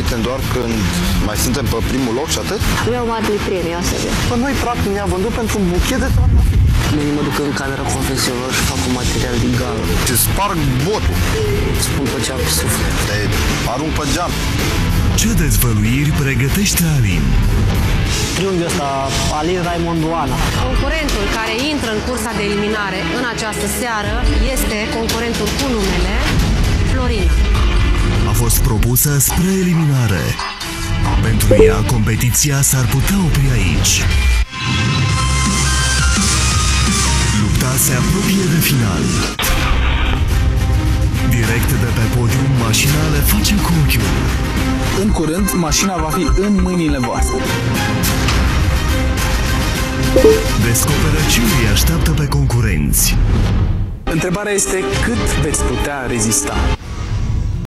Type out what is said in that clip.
prieten doar când mai suntem pe primul loc și atât? Aveau mari prieteni, asta de. Păi noi, practic, ne-a vândut pentru un buchet de trandafiri. Mâine mă duc în camera confesioneră și fac un material de gală. Ce sparg botul. Spun pe cea pe suflet. Te arunc pe geam. Ce dezvăluiri pregătește Alin? Triunghiul ăsta, Alin Raimond Oana. Concurentul care intră în cursa de eliminare în această seară este concurentul fost propusă spre eliminare. Pentru ea, competiția s-ar putea opri aici. Lupta se apropie de final. Direct de pe podium, mașina le face cu ochiul. În curând, mașina va fi în mâinile voastre. Descoperă ce îi așteaptă pe concurenți. Întrebarea este cât veți putea rezista.